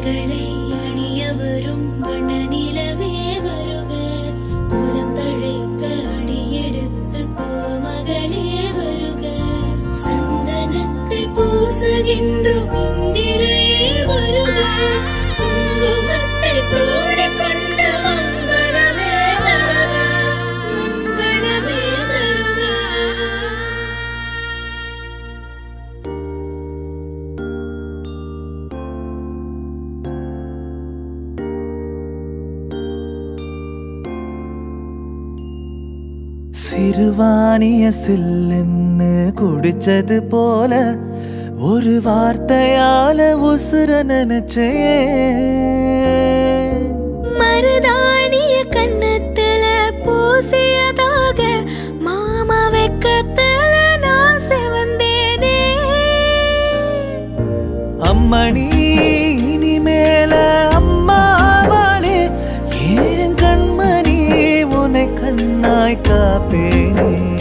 மலர்களை அணிய வரும் வண்ண நிலவே வருக. குளம் தழைக்க அடியெடுத்து கோமகளே சிறுவாணிய சில்லுன்னு குடிச்சது போல ஒரு வார்த்தையால உசுர நினைச்சே তোমায় কাপেনি